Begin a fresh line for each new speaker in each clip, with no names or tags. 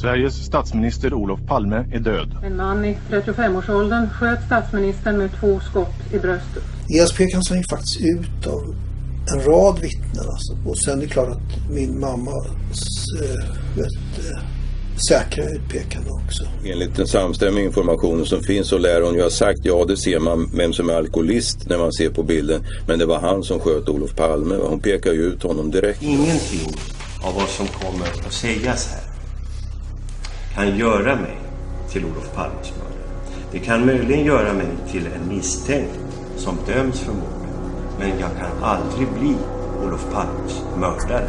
Sveriges statsminister Olof Palme är död.
En man i 35-årsåldern sköt statsministern med två skott i bröstet.
ESP kan ju faktiskt ut av en rad vittnen. Alltså. Och sen är det klart att min mammas äh, vet, äh, säkra utpekande också.
Enligt den samstämmiga informationen som finns så lär hon ju ha sagt ja det ser man vem som är alkoholist när man ser på bilden. Men det var han som sköt Olof Palme. Hon pekar ju ut honom direkt.
Ingenting av vad som kommer att sägas här kan göra mig till Olof Palmes mördare. Det kan möjligen göra mig till en misstänkt som döms för mordet. Men jag kan aldrig bli Olof Palmes mördare.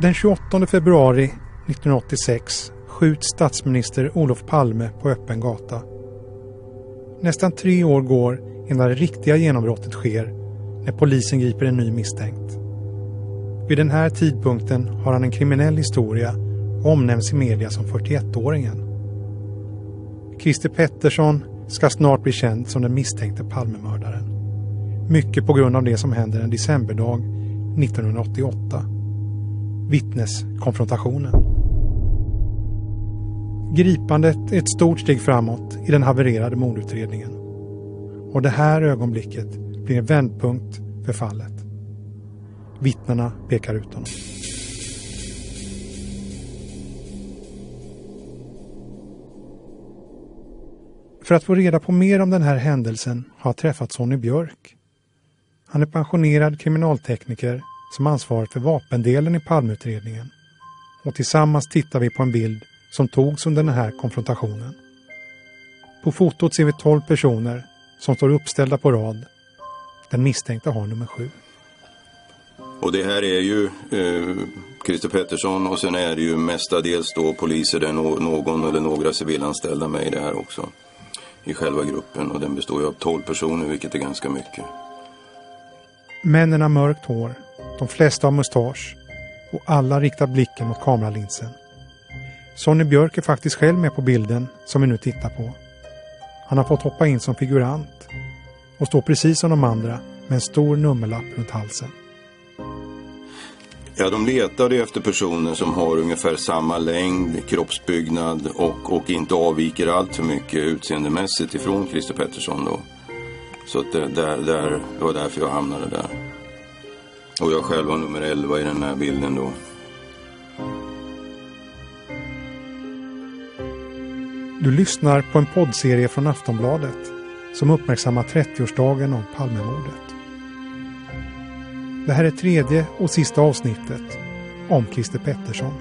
Den 28 februari 1986 skjuts statsminister Olof Palme på öppen gata. Nästan tre år går innan det riktiga genombrottet sker när polisen griper en ny misstänkt. Vid den här tidpunkten har han en kriminell historia och omnämns i media som 41-åringen. Christer Pettersson ska snart bli känd som den misstänkte Palmemördaren. Mycket på grund av det som händer en decemberdag 1988. Vittneskonfrontationen. Gripandet är ett stort steg framåt i den havererade mordutredningen. Och det här ögonblicket blir en vändpunkt för fallet. Vittnena pekar ut honom. För att få reda på mer om den här händelsen har jag träffat Sonny Björk. Han är pensionerad kriminaltekniker som ansvarar för vapendelen i Palmeutredningen. Och tillsammans tittar vi på en bild som togs under den här konfrontationen. På fotot ser vi 12 personer som står uppställda på rad. Den misstänkta har nummer 7.
Och det här är ju eh, Christer Pettersson och sen är det ju mestadels då poliser, där någon eller några civilanställda med i det här också. I själva gruppen och den består ju av 12 personer vilket är ganska mycket.
Männen har mörkt hår, de flesta har mustasch och alla riktar blicken mot kameralinsen. Sonny Björk är faktiskt själv med på bilden som vi nu tittar på. Han har fått hoppa in som figurant och står precis som de andra med en stor nummerlapp runt halsen.
Ja, de letade efter personer som har ungefär samma längd, kroppsbyggnad och, och inte avviker allt för mycket utseendemässigt ifrån Christer Pettersson då. Så att det, där, där, det var därför jag hamnade där. Och jag själv var nummer 11 i den här bilden då.
Du lyssnar på en poddserie från Aftonbladet som uppmärksammar 30-årsdagen av Palmemordet. Det här är tredje och sista avsnittet om Christer Pettersson.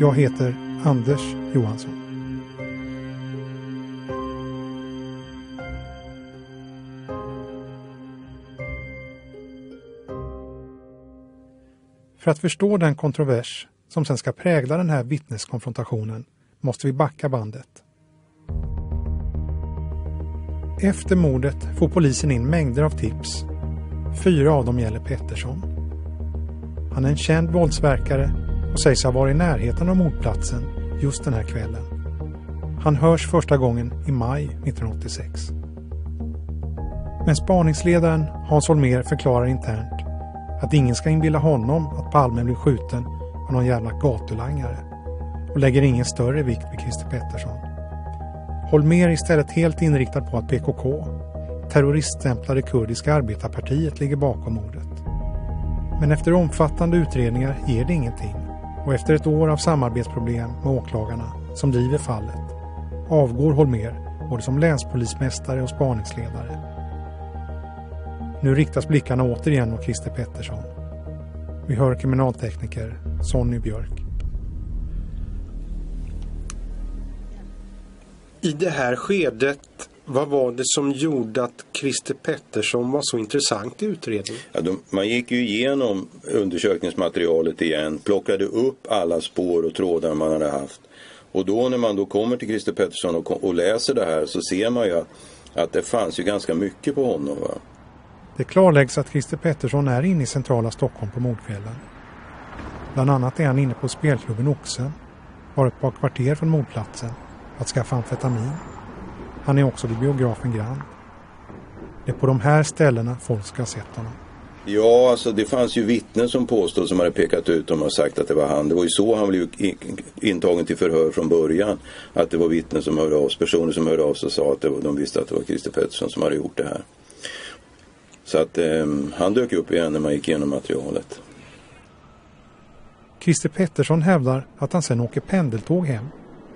Jag heter Anders Johansson. För att förstå den kontrovers som sen ska prägla den här vittneskonfrontationen måste vi backa bandet. Efter mordet får polisen in mängder av tips Fyra av dem gäller Pettersson. Han är en känd våldsverkare och sägs ha varit i närheten av mordplatsen just den här kvällen. Han hörs första gången i maj 1986. Men spaningsledaren Hans Holmér förklarar internt att ingen ska inbilla honom att Palme blir skjuten av någon jävla gatulangare och lägger ingen större vikt vid Christer Pettersson. Holmér är istället helt inriktad på att PKK terroriststämplade kurdiska arbetarpartiet ligger bakom mordet. Men efter omfattande utredningar ger det ingenting och efter ett år av samarbetsproblem med åklagarna som driver fallet avgår Holmer både som länspolismästare och spaningsledare. Nu riktas blickarna återigen mot Christer Pettersson. Vi hör kriminaltekniker Sonny Björk.
I det här skedet vad var det som gjorde att Christer Pettersson var så intressant i utredningen?
Ja, de, man gick ju igenom undersökningsmaterialet igen, plockade upp alla spår och trådar man hade haft. Och då när man då kommer till Christer Pettersson och, och läser det här så ser man ju att, att det fanns ju ganska mycket på honom. Va?
Det klarläggs att Christer Pettersson är inne i centrala Stockholm på mordkvällen. Bland annat är han inne på spelklubben Oxen, bara ett par kvarter från mordplatsen, att skaffa amfetamin. Han är också vid biografen Grand. Det är på de här ställena folk ska ha sett honom.
Ja, alltså det fanns ju vittnen som påstod som hade pekat ut dem och sagt att det var han. Det var ju så han blev intagen till förhör från början. Att det var vittnen som hörde av sig, personer som hörde av sig och sa att det var, de visste att det var Christer Pettersson som hade gjort det här. Så att eh, han dök upp igen när man gick igenom materialet.
Christer Pettersson hävdar att han sen åker pendeltåg hem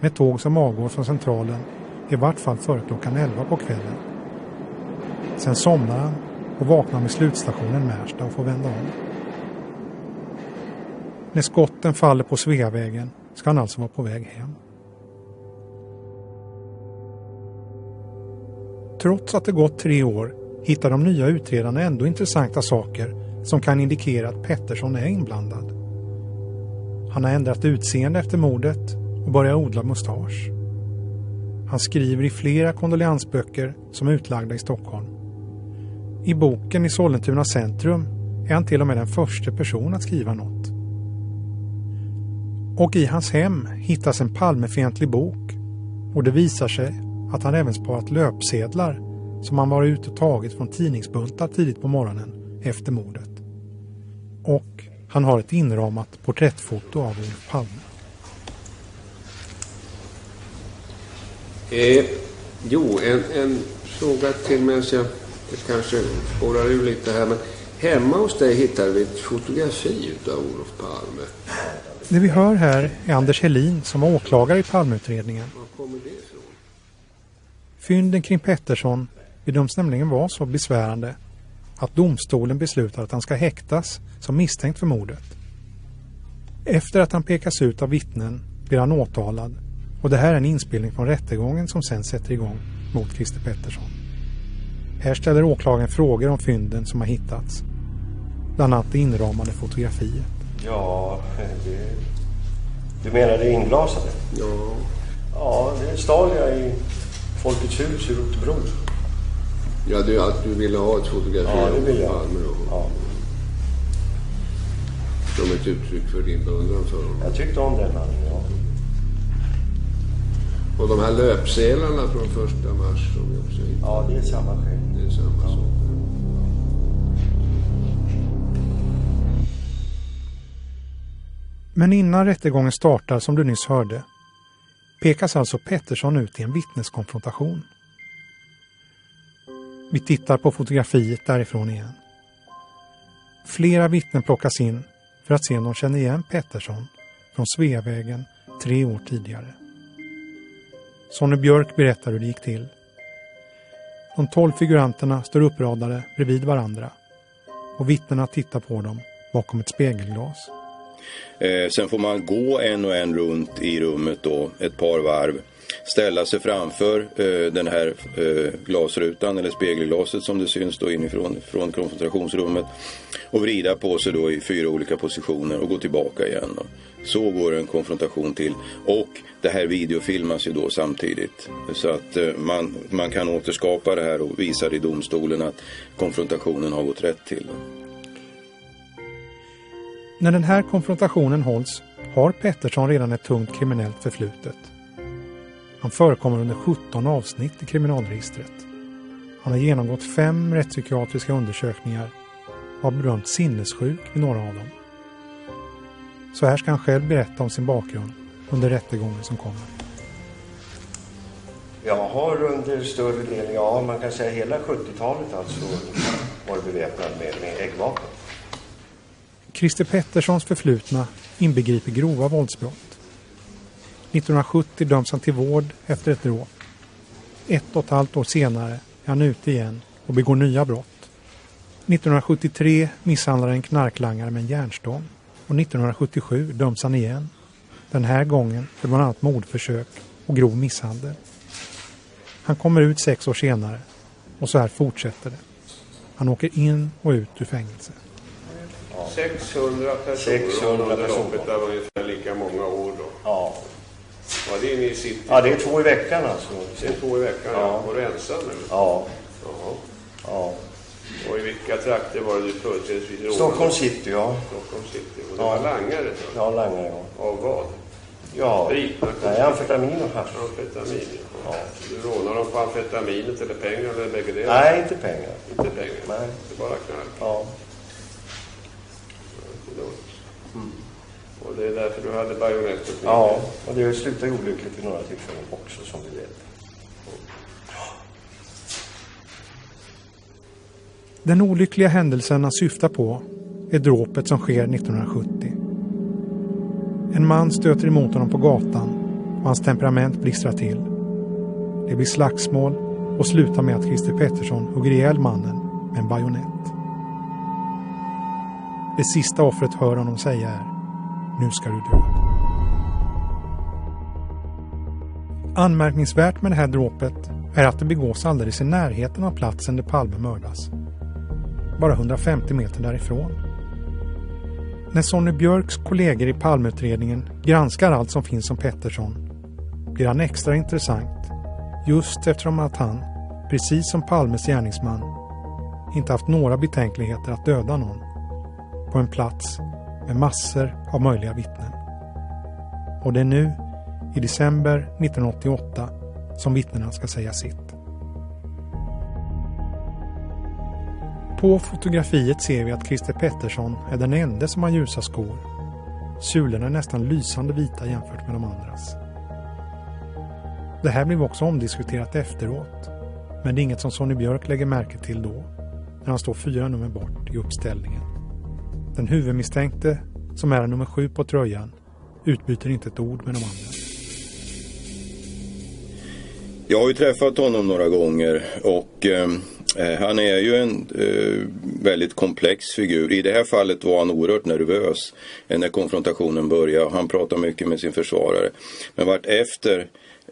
med tåg som avgår från centralen i vart fall före klockan 11 på kvällen. Sen somnar han och vaknar med slutstationen Märsta och får vända om. När skotten faller på Sveavägen ska han alltså vara på väg hem. Trots att det gått tre år hittar de nya utredarna ändå intressanta saker som kan indikera att Pettersson är inblandad. Han har ändrat utseende efter mordet och börjar odla mustasch. Han skriver i flera kondoleansböcker som är utlagda i Stockholm. I boken i Sollentuna centrum är han till och med den första person att skriva något. Och i hans hem hittas en Palmefientlig bok och det visar sig att han även sparat löpsedlar som han varit ute och tagit från tidningsbuntar tidigt på morgonen efter mordet. Och han har ett inramat porträttfoto av Olof Palme.
Eh, jo, en, en fråga till medan jag kanske spårar ur lite här. Men hemma hos dig hittade vi ett fotografi av Olof Palme.
Det vi hör här är Anders Helin som var åklagare i Palmeutredningen.
Var kommer det ifrån?
Fynden kring Pettersson bedöms nämligen vara så besvärande att domstolen beslutar att han ska häktas som misstänkt för mordet. Efter att han pekas ut av vittnen blir han åtalad och det här är en inspelning från rättegången som sen sätter igång mot Christer Pettersson. Här ställer åklagaren frågor om fynden som har hittats. Bland annat det inramade fotografiet.
Ja, det... Du menar det inglasade?
Ja.
Ja, det stal jag i Folkets hus i Rotebro.
Ja, det är att du ville ha ett fotografi
Ja, det vill jag.
av Palme då.
Ja,
Som ett uttryck för din beundran för honom.
jag tyckte om den mannen, ja.
Och de här löpsedlarna från första mars som vi också hittade.
Ja, det är samma skäl.
Det är samma sak.
Men innan rättegången startar som du nyss hörde pekas alltså Pettersson ut i en vittneskonfrontation. Vi tittar på fotografiet därifrån igen. Flera vittnen plockas in för att se om de känner igen Pettersson från Sveavägen tre år tidigare. Sonny Björk berättar hur det gick till. De tolv figuranterna står uppradade bredvid varandra och vittnena tittar på dem bakom ett spegelglas.
Eh, sen får man gå en och en runt i rummet då, ett par varv. Ställa sig framför eh, den här eh, glasrutan eller spegelglaset som det syns då inifrån från konfrontationsrummet. Och vrida på sig då i fyra olika positioner och gå tillbaka igen. Då. Så går en konfrontation till. Och det här videofilmas ju då samtidigt. Så att eh, man, man kan återskapa det här och visa det i domstolen att konfrontationen har gått rätt till.
När den här konfrontationen hålls har Pettersson redan ett tungt kriminellt förflutet. Han förekommer under 17 avsnitt i kriminalregistret. Han har genomgått fem rättspsykiatriska undersökningar och har bedömts sinnessjuk vid några av dem. Så här ska han själv berätta om sin bakgrund under rättegången som kommer.
Jag har under större delen, ja man kan säga hela 70-talet alltså, varit beväpnad med, med äggvapen.
Christer Petterssons förflutna inbegriper grova våldsbrott. 1970 döms han till vård efter ett dråp. Ett och ett halvt år senare är han ute igen och begår nya brott. 1973 misshandlar en knarklangare med en järnstång och 1977 döms han igen. Den här gången för bland annat mordförsök och grov misshandel. Han kommer ut sex år senare och så här fortsätter det. Han åker in och ut ur fängelse.
600 personer
600
under
personer.
loppet av ungefär lika många år då.
Ja.
Var det inne i city?
ja, det är två i veckan alltså.
Det är två i veckan
Ja.
ja. och rensad nu.
Ja,
Jaha.
ja.
Och i vilka trakter var det du företrädesvis rånade?
Stockholm city, ja.
Stockholm city. Och det
Ja.
var langare jag.
Ja, langare, ja.
Av vad?
Ja, nej, amfetamin och hasch.
Amfetamin.
Ja.
Du rånar dem på amfetaminet eller pengar eller bägge delar?
Nej, inte pengar.
Inte pengar.
Nej.
Det är bara knark.
Ja.
något. Och det är därför du hade bajonett och?
Ja, och det slutade olyckligt vid några tillfällen också som vi vet.
Den olyckliga händelsen han syftar på är dråpet som sker 1970. En man stöter emot honom på gatan och hans temperament blixtrar till. Det blir slagsmål och slutar med att Christer Pettersson hugger ihjäl mannen med en bajonett. Det sista offret hör honom säga är nu ska du dö. Anmärkningsvärt med det här dråpet är att det begås alldeles i närheten av platsen där Palme mördas. Bara 150 meter därifrån. När Sonny Björks kollegor i Palmeutredningen granskar allt som finns om Pettersson blir han extra intressant just eftersom att han, precis som Palmes gärningsman, inte haft några betänkligheter att döda någon på en plats med massor av möjliga vittnen. Och det är nu, i december 1988, som vittnena ska säga sitt. På fotografiet ser vi att Christer Pettersson är den enda som har ljusa skor. Sulorna är nästan lysande vita jämfört med de andras. Det här blev också omdiskuterat efteråt. Men det är inget som Sonny Björk lägger märke till då, när han står fyra nummer bort i uppställningen. Den huvudmisstänkte, som är nummer sju på tröjan, utbyter inte ett ord med de andra.
Jag har ju träffat honom några gånger och eh, eh han är ju en eh, väldigt komplex figur. I det här fallet var han oerhört nervös eh, när konfrontationen började. Han pratade mycket med sin försvarare. Men vart efter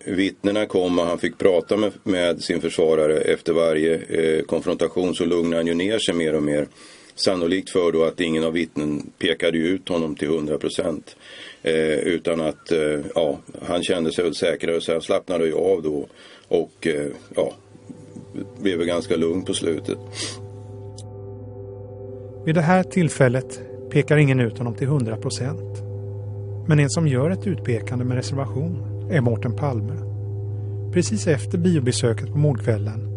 vittnena kom och han fick prata med, med sin försvarare efter varje eh, konfrontation så lugnade han ju ner sig mer och mer. Sannolikt för då att ingen av vittnen pekade ut honom till 100 procent. Eh, utan att eh, ja, han kände sig väl säkrare så han slappnade ju av då och eh, ja, blev väl ganska lugn på slutet.
Vid det här tillfället pekar ingen ut honom till 100 procent. Men en som gör ett utpekande med reservation är Mårten Palme. Precis efter biobesöket på mordkvällen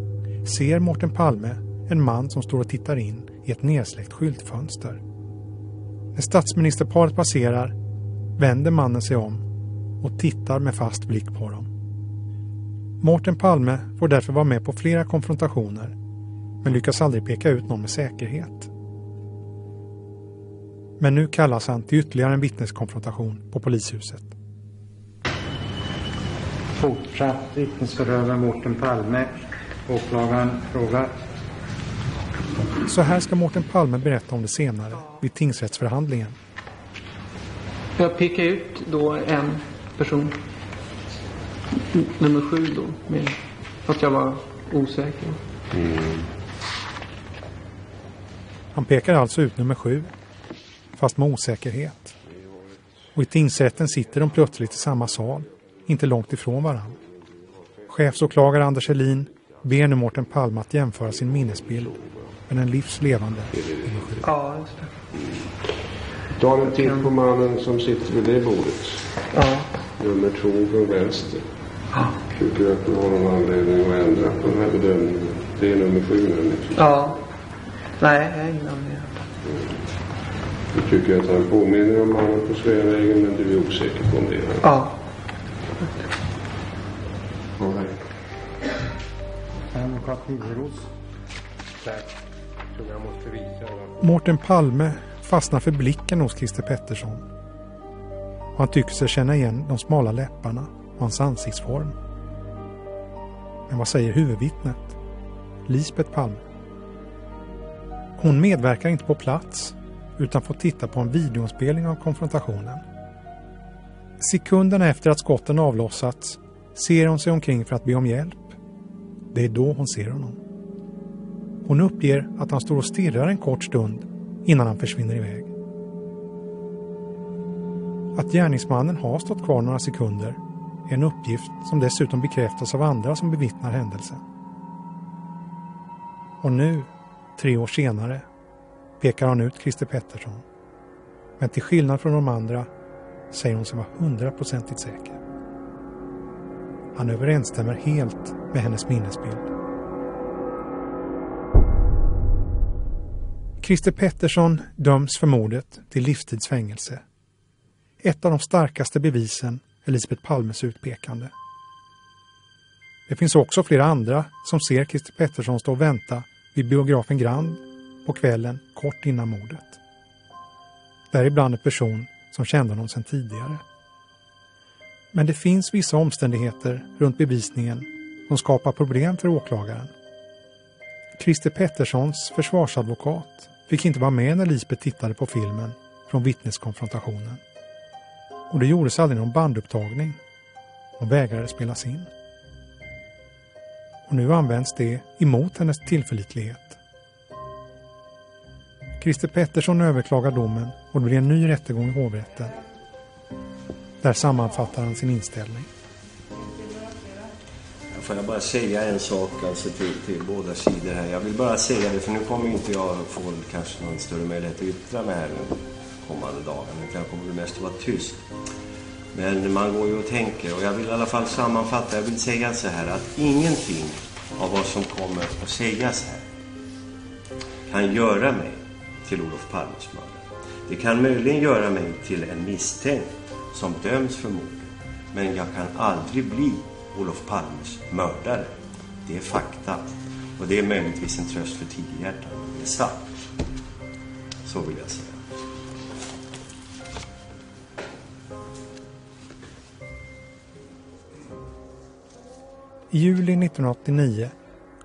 ser Mårten Palme en man som står och tittar in i ett nedsläckt skyltfönster. När statsministerparet passerar vänder mannen sig om och tittar med fast blick på dem. Mårten Palme får därför vara med på flera konfrontationer men lyckas aldrig peka ut någon med säkerhet. Men nu kallas han till ytterligare en vittneskonfrontation på polishuset.
Fortsatt vittnesförhör med Mårten Palme. Åklagaren frågar.
Så här ska Mårten Palme berätta om det senare vid tingsrättsförhandlingen.
Jag pekar ut då en person. Nummer sju då. Med, fast jag var osäker.
Han pekar alltså ut nummer sju, fast med osäkerhet. Och i tingsrätten sitter de plötsligt i samma sal, inte långt ifrån varann. Chefsåklagare Anders Helin ber nu Mårten Palme att jämföra sin minnesbild med den livslevande sju.
Ja, just det.
Ta en titt på mannen som sitter vid det bordet.
Ja.
Nummer två från vänster. Tycker du att du har någon anledning att ändra på den här bedömningen? Det är nummer sju nu.
Ja. Nej, jag har ingen anledning.
Du tycker att han påminner om mannen på Sveavägen men du är osäker på om det är han.
Ja.
Advokat Där. Tror jag måste visa.
Mårten Palme fastnar för blicken hos Christer Pettersson. Och han tycker sig känna igen de smala läpparna och hans ansiktsform. Men vad säger huvudvittnet? Lisbeth Palme. Hon medverkar inte på plats utan får titta på en videoinspelning av konfrontationen. Sekunderna efter att skotten avlossats ser hon sig omkring för att be om hjälp. Det är då hon ser honom. Hon uppger att han står och stirrar en kort stund innan han försvinner iväg. Att gärningsmannen har stått kvar några sekunder är en uppgift som dessutom bekräftas av andra som bevittnar händelsen. Och nu, tre år senare, pekar hon ut Christer Pettersson. Men till skillnad från de andra säger hon sig vara hundraprocentigt säker. Han överensstämmer helt med hennes minnesbild. Christer Pettersson döms för mordet till livstidsfängelse. Ett av de starkaste bevisen är Lisbeth Palmes utpekande. Det finns också flera andra som ser Christer Pettersson stå och vänta vid biografen Grand på kvällen kort innan mordet. Däribland en person som kände honom sedan tidigare. Men det finns vissa omständigheter runt bevisningen som skapar problem för åklagaren. Christer Petterssons försvarsadvokat fick inte vara med när Lisbeth tittade på filmen från vittneskonfrontationen. Och det gjordes aldrig någon bandupptagning. Hon vägrade spelas in. Och nu används det emot hennes tillförlitlighet. Christer Pettersson överklagar domen och det blir en ny rättegång i hovrätten. Där sammanfattar han sin inställning.
Får jag bara säga en sak alltså till, till båda sidor här. Jag vill bara säga det för nu kommer inte jag få kanske någon större möjlighet att yttra mig här de kommande dagarna. Utan jag kommer mest att vara tyst. Men man går ju och tänker och jag vill i alla fall sammanfatta. Jag vill säga så här att ingenting av vad som kommer att sägas här kan göra mig till Olof Palmes mördare. Det kan möjligen göra mig till en misstänkt som döms för mordet. Men jag kan aldrig bli Olof Palmes mördare. Det är fakta. Och det är möjligtvis en tröst för tigerhjärtan. Det är sant. Så vill jag säga.
I juli 1989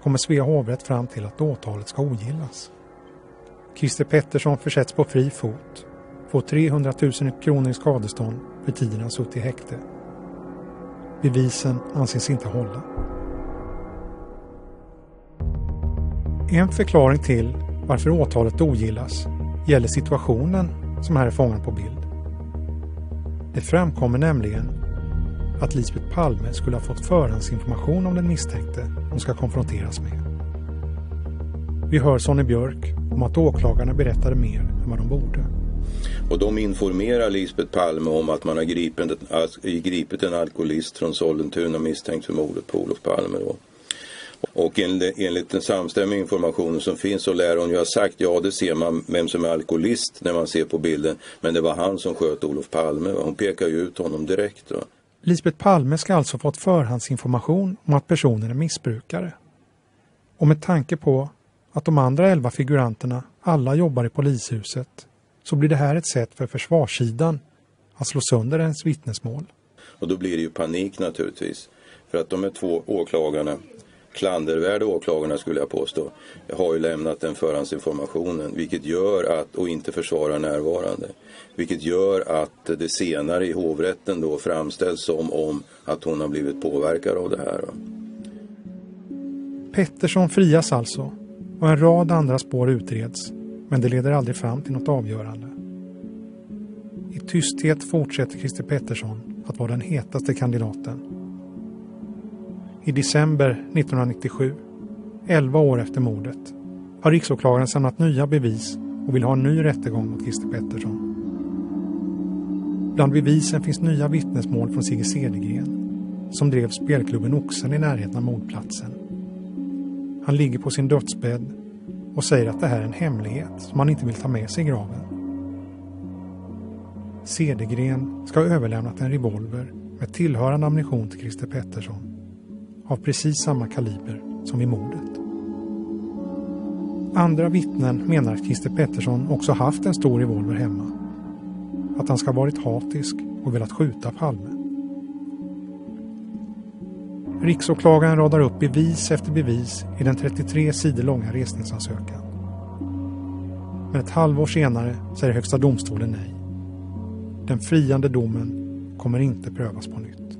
kommer Svea hovrätt fram till att åtalet ska ogillas. Christer Pettersson försätts på fri fot, får 300 000 kronor i skadestånd för tiden han suttit i häkte. Bevisen anses inte hålla. En förklaring till varför åtalet ogillas gäller situationen som här är fångad på bild. Det framkommer nämligen att Lisbeth Palme skulle ha fått förhandsinformation om den misstänkte hon ska konfronteras med. Vi hör Sonny Björk om att åklagarna berättade mer än vad de borde.
Och de informerar Lisbeth Palme om att man har gripit, gripit en alkoholist från Sollentuna misstänkt för mordet på Olof Palme. Då. Och enligt, enligt den samstämmiga informationen som finns så lär hon ju ha sagt ja det ser man vem som är alkoholist när man ser på bilden. Men det var han som sköt Olof Palme. Hon pekar ju ut honom direkt. Då.
Lisbeth Palme ska alltså fått förhandsinformation om att personen är missbrukare. Och med tanke på att de andra elva figuranterna alla jobbar i polishuset så blir det här ett sätt för försvarssidan att slå sönder ens vittnesmål.
Och då blir det ju panik naturligtvis. För att de här två åklagarna, klandervärda åklagarna skulle jag påstå, har ju lämnat den förhandsinformationen vilket gör att, och inte försvarar närvarande. Vilket gör att det senare i hovrätten då framställs som om att hon har blivit påverkad av det här.
Pettersson frias alltså och en rad andra spår utreds men det leder aldrig fram till något avgörande. I tysthet fortsätter Christer Pettersson att vara den hetaste kandidaten. I december 1997, 11 år efter mordet, har riksåklagaren samlat nya bevis och vill ha en ny rättegång mot Christer Pettersson. Bland bevisen finns nya vittnesmål från Sigge Cedergren som drev spelklubben Oxen i närheten av mordplatsen. Han ligger på sin dödsbädd och säger att det här är en hemlighet som han inte vill ta med sig i graven. Cedergren ska ha överlämnat en revolver med tillhörande ammunition till Christer Pettersson av precis samma kaliber som vid mordet. Andra vittnen menar att Christer Pettersson också haft en stor revolver hemma. Att han ska ha varit hatisk och velat skjuta Palme. Riksåklagaren radar upp bevis efter bevis i den 33 sidor långa resningsansökan. Men ett halvår senare säger Högsta domstolen nej. Den friande domen kommer inte prövas på nytt.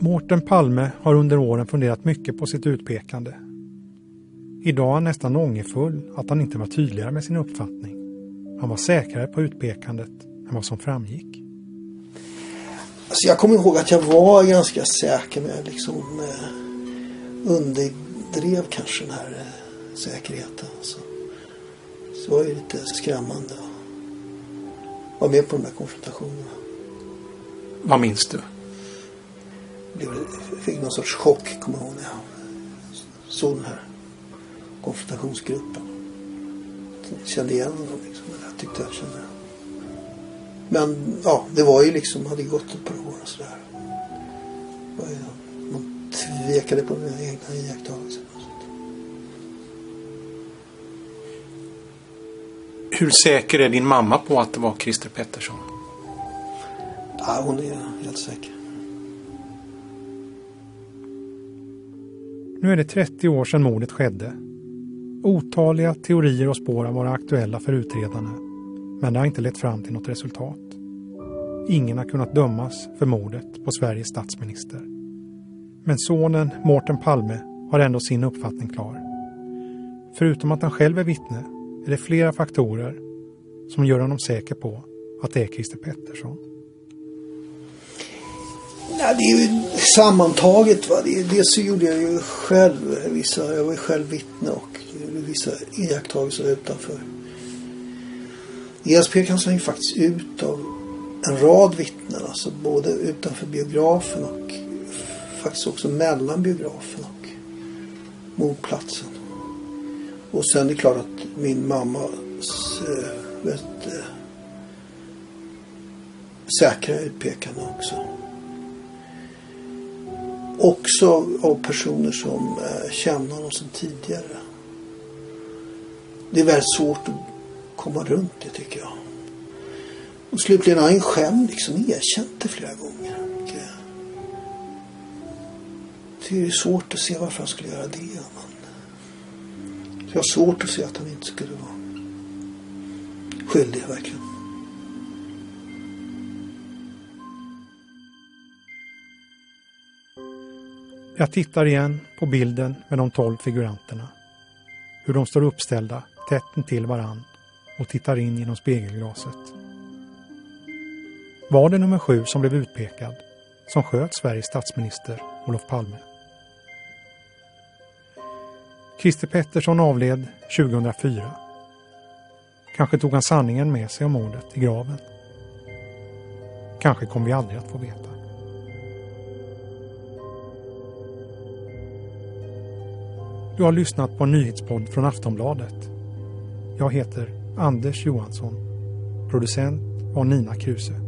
Mårten Palme har under åren funderat mycket på sitt utpekande. Idag är han nästan ångerfull att han inte var tydligare med sin uppfattning. Han var säkrare på utpekandet än vad som framgick.
Alltså jag kommer ihåg att jag var ganska säker med liksom eh, underdrev kanske den här eh, säkerheten. Så, så det var ju lite skrämmande att vara med på de där konfrontationerna.
Vad minns du?
Jag fick någon sorts chock, kommer jag ihåg, när jag såg den här konfrontationsgruppen. Jag kände igen honom liksom. Jag tyckte jag kände. Men ja, det var ju liksom, hade gått ett par år och sådär. Man tvekade på mina egna iakttagelser.
Hur säker är din mamma på att det var Christer Pettersson?
Ja, hon är helt säker.
Nu är det 30 år sedan mordet skedde. Otaliga teorier och spår har varit aktuella för utredarna, men det har inte lett fram till något resultat. Ingen har kunnat dömas för mordet på Sveriges statsminister. Men sonen Mårten Palme har ändå sin uppfattning klar. Förutom att han själv är vittne är det flera faktorer som gör honom säker på att det är Christer Pettersson.
Nej, det är ju sammantaget. Va? Det, dels så gjorde jag ju själv vissa, jag var ju själv vittne och gjorde vissa iakttagelser utanför. ESP pekades han ju faktiskt ut av en rad vittnen, alltså både utanför biografen och faktiskt också mellan biografen och mordplatsen. Och sen är det klart att min mammas eh, vet, eh, säkra utpekande också också av personer som eh, känner honom sedan tidigare. Det är väldigt svårt att komma runt det tycker jag. Och slutligen har han ju själv liksom erkänt det flera gånger. Det är svårt att se varför han skulle göra det. Men jag har svårt att se att han inte skulle vara skyldig verkligen.
Jag tittar igen på bilden med de tolv figuranterna. Hur de står uppställda tätt intill varann och tittar in genom spegelglaset. Var det nummer sju som blev utpekad som sköt Sveriges statsminister Olof Palme? Christer Pettersson avled 2004. Kanske tog han sanningen med sig om mordet i graven. Kanske kommer vi aldrig att få veta. Du har lyssnat på en nyhetspodd från Aftonbladet. Jag heter Anders Johansson. Producent var Nina Kruse.